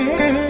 mm-hmm.